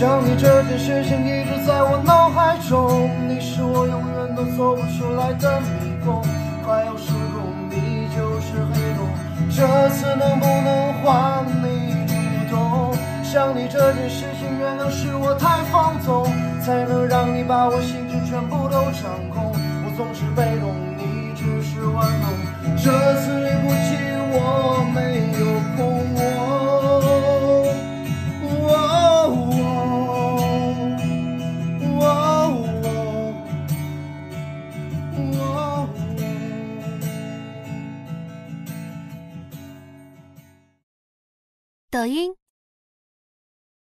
想你这件事情一直在我脑海中，你是我永远都走不出来的迷宫，快要失控，你就是黑洞，这次能不能换你主动？想你这件事情原谅是我太放纵，才能让你把我心情全部都掌控，我总是被抖音